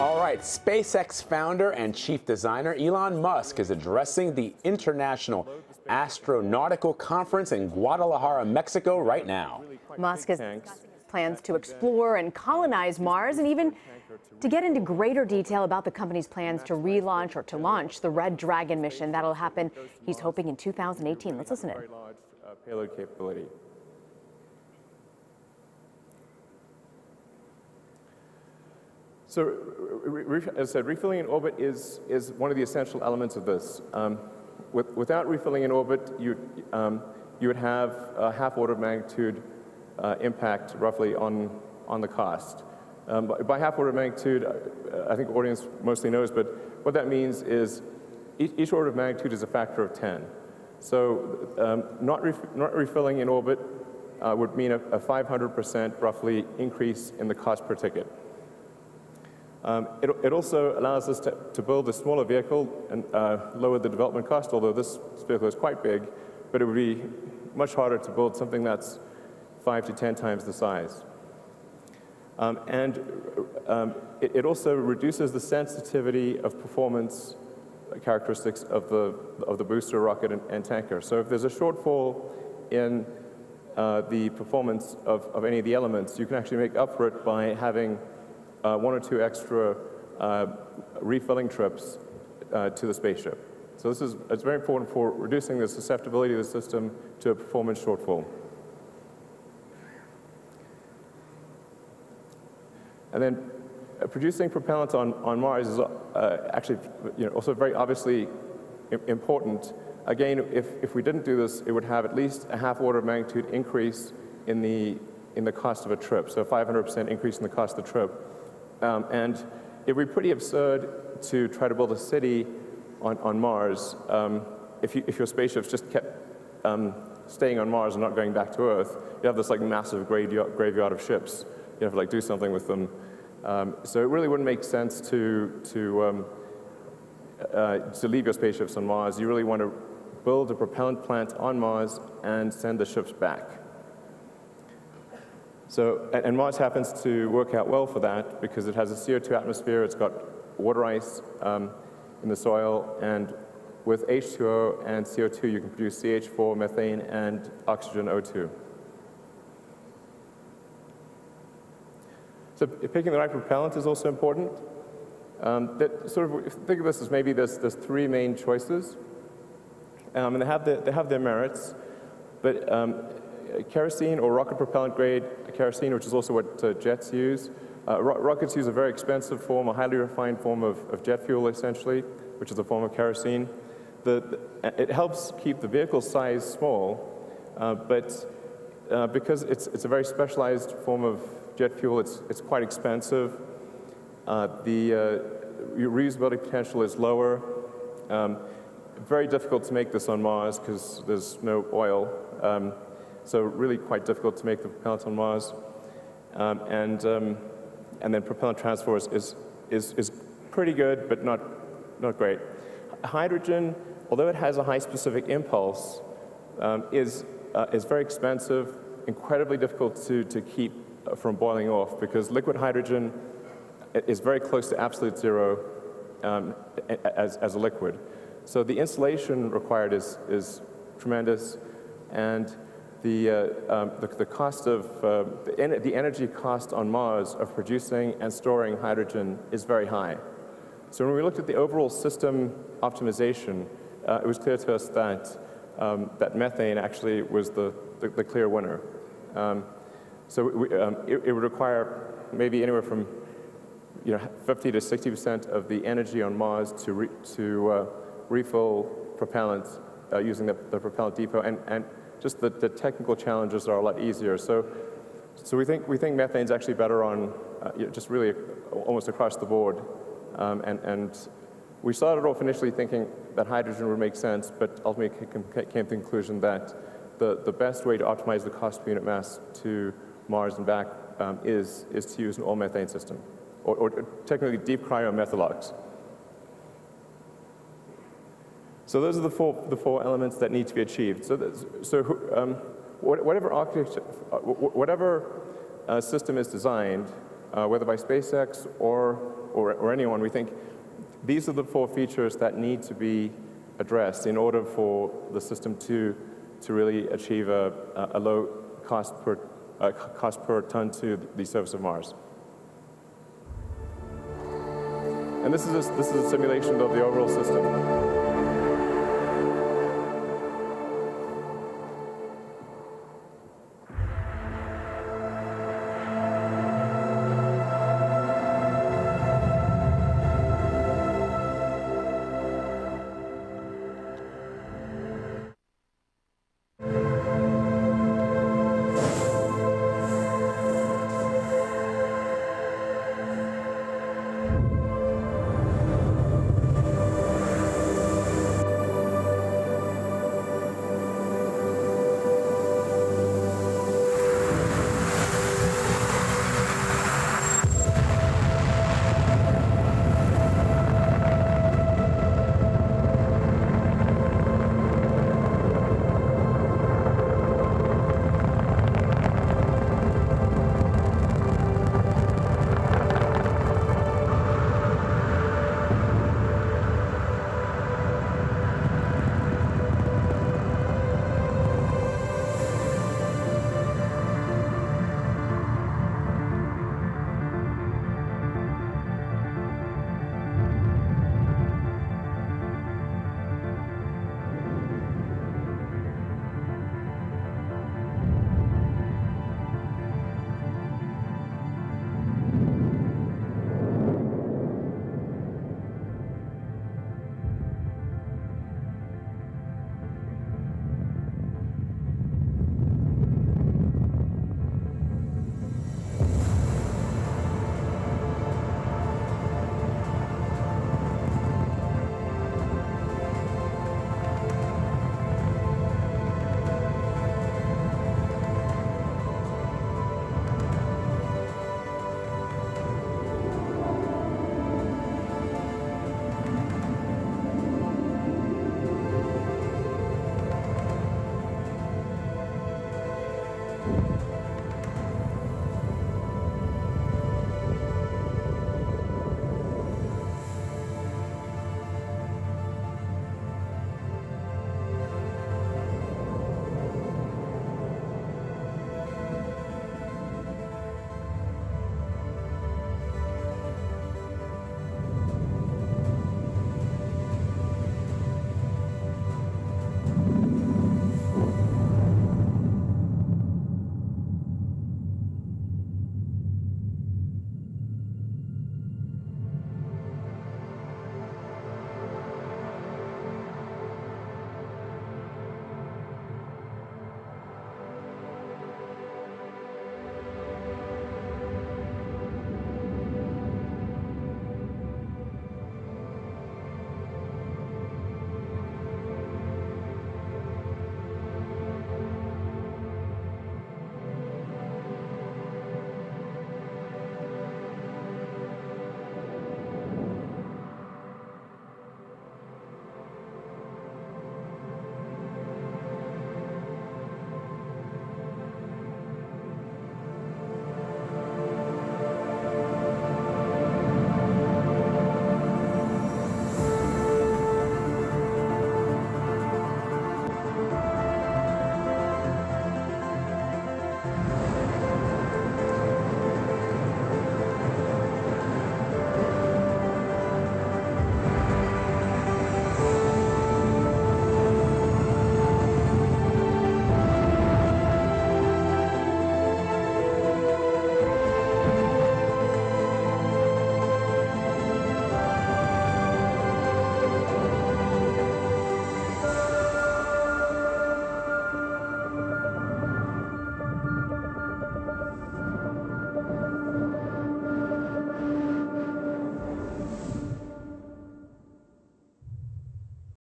All right, SpaceX founder and chief designer Elon Musk is addressing the International Astronautical Conference in Guadalajara, Mexico right now. Musk has plans to explore and colonize Mars and even to get into greater detail about the company's plans to relaunch or to launch the Red Dragon mission. That'll happen, he's hoping, in 2018. Let's listen in. Uh, payload capability. So, as I said, refilling in orbit is, is one of the essential elements of this. Um, with, without refilling in orbit, you, um, you would have a half order of magnitude uh, impact roughly on, on the cost. Um, by, by, half order of magnitude, uh, I think audience mostly knows, but what that means is each, each order of magnitude is a factor of 10. So um, not, ref not refilling in orbit uh, would mean a 500% roughly increase in the cost per ticket. Um, it, it, also allows us to, to, build a smaller vehicle and uh, lower the development cost, although this vehicle is quite big, but it would be much harder to build something that's five to 10 times the size. Um, and um, it, it, also reduces the sensitivity of performance characteristics of the, of the booster, rocket, and, and tanker. So if there's a shortfall in uh, the performance of, of any of the elements, you can actually make up for it by having uh, one or two extra uh, refilling trips uh, to the spaceship. So this is it's very important for reducing the susceptibility of the system to a performance shortfall. And then uh, producing propellant on, on Mars is uh, actually you know, also very obviously important. Again, if, if we didn't do this, it would have at least a half order of magnitude increase in the, in the cost of a trip, so 500% increase in the cost of the trip. Um, and it would be pretty absurd to try to build a city on, on Mars um, if, you, if your spaceships just kept um, staying on Mars and not going back to Earth. You have this like massive graveyard, graveyard of ships. You have to like do something with them. Um, so it really wouldn't make sense to, to, um, uh, to leave your spaceships on Mars. You really want to build a propellant plant on Mars and send the ships back. So, and Mars happens to work out well for that because it has a CO2 atmosphere, it's got water ice um, in the soil, and with H2O and CO2, you can produce CH4, methane, and oxygen O2. So picking the right propellant is also important. Um, that sort of, think of this as maybe there's, there's three main choices, um, and they have, the, they have their merits, but um, kerosene or rocket propellant grade kerosene, which is also what uh, jets use. Uh, ro rockets use a very expensive form, a highly refined form of, of jet fuel, essentially, which is a form of kerosene. The, the, it helps keep the vehicle size small, uh, but uh, because it's, it's a very specialized form of jet fuel, it's, it's quite expensive. Uh, the uh, reusability potential is lower. Um, very difficult to make this on Mars because there's no oil. Um, so really quite difficult to make the propellant on Mars. Um, and, um, and then propellant transfer is, is, is, is pretty good, but not, not great. Hydrogen, although it has a high specific impulse, um, is, uh, is very expensive, incredibly difficult to, to keep uh, from boiling off because liquid hydrogen is very close to absolute zero um, as, as a liquid. So the insulation required is, is tremendous, and the, uh, um, the, the, cost of, uh, the, en the, energy cost on Mars of producing and storing hydrogen is very high. So when we looked at the overall system optimization, uh, it was clear to us that, um, that methane actually was the, the, the clear winner. Um, so we, um, it, it, would require maybe anywhere from you know, 50 to 60% of the energy on Mars to, re to uh, refill propellant uh, using the, the propellant depot and, and just the, the technical challenges are a lot easier. So, so we think we think methane's actually better on uh, just really almost across the board. Um, and, and we started off initially thinking that hydrogen would make sense, but ultimately came to the conclusion that the, the best way to optimize the cost per unit mass to Mars and back um, is, is to use an all-methane system, or, or technically deep cryomethalox. So those are the four, the four elements that need to be achieved. So, so um, whatever whatever uh, system is designed, uh, whether by SpaceX or or, or anyone, we think these are the four features that need to be addressed in order for the system to, to really achieve a, a low cost per, uh, cost per ton to the surface of Mars. And this is a, this is a simulation of the overall system.